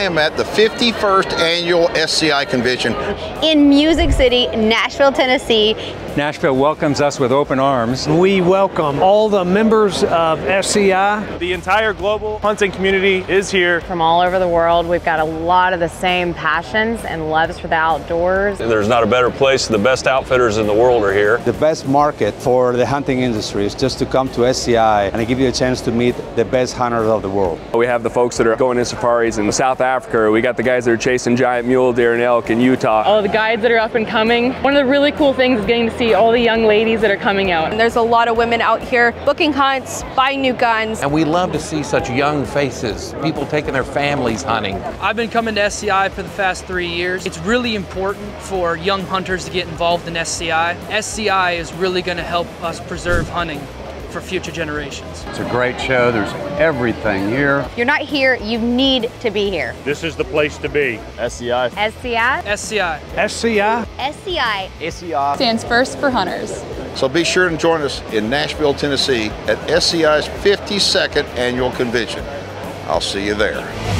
am at the 51st annual SCI convention in Music City, Nashville, Tennessee. Nashville welcomes us with open arms. We welcome all the members of SCI. The entire global hunting community is here. From all over the world, we've got a lot of the same passions and loves for the outdoors. There's not a better place. The best outfitters in the world are here. The best market for the hunting industry is just to come to SCI and give you a chance to meet the best hunters of the world. We have the folks that are going in safaris in South Africa. We got the guys that are chasing giant mule deer and elk in Utah. All the guides that are up and coming. One of the really cool things is getting to see all the young ladies that are coming out. And there's a lot of women out here booking hunts, buying new guns. And we love to see such young faces, people taking their families hunting. I've been coming to SCI for the past three years. It's really important for young hunters to get involved in SCI. SCI is really going to help us preserve hunting for future generations. It's a great show. There's everything here. If you're not here, you need to be here. This is the place to be. SCI. SCI. SCI. SCI. SCI. SCI stands first for hunters. So be sure to join us in Nashville, Tennessee at SCI's 52nd annual convention. I'll see you there.